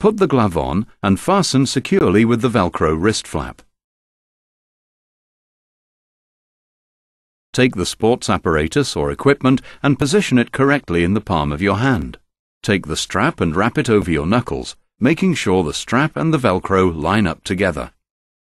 Put the glove on and fasten securely with the Velcro wrist flap. Take the sports apparatus or equipment and position it correctly in the palm of your hand. Take the strap and wrap it over your knuckles, making sure the strap and the Velcro line up together.